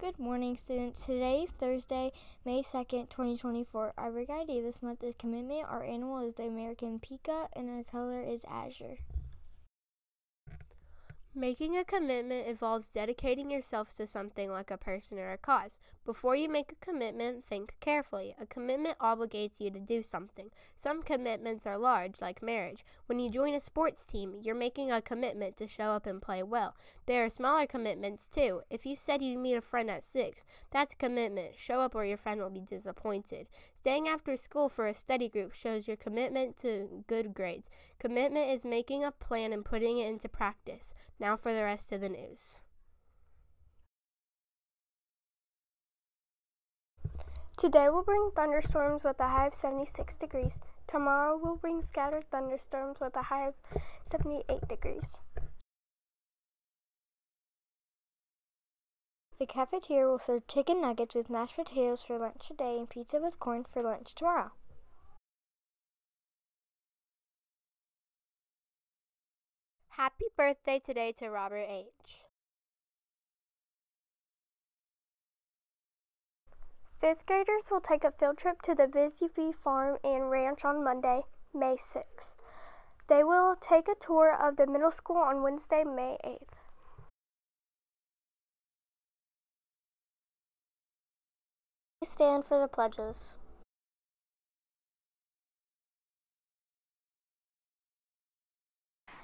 Good morning, students. Today is Thursday, May 2nd, 2024. Our work idea this month is commitment. Our animal is the American pika, and our color is azure. Making a commitment involves dedicating yourself to something like a person or a cause. Before you make a commitment, think carefully. A commitment obligates you to do something. Some commitments are large, like marriage. When you join a sports team, you're making a commitment to show up and play well. There are smaller commitments too. If you said you'd meet a friend at 6, that's a commitment. Show up or your friend will be disappointed. Staying after school for a study group shows your commitment to good grades. Commitment is making a plan and putting it into practice. Now for the rest of the news. Today will bring thunderstorms with a high of 76 degrees. Tomorrow will bring scattered thunderstorms with a high of 78 degrees. The cafeteria will serve chicken nuggets with mashed potatoes for lunch today and pizza with corn for lunch tomorrow. Happy birthday today to Robert H. Fifth graders will take a field trip to the Bisbee Farm and Ranch on Monday, May 6th. They will take a tour of the middle school on Wednesday, May 8th. Stand for the pledges.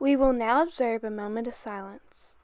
We will now observe a moment of silence.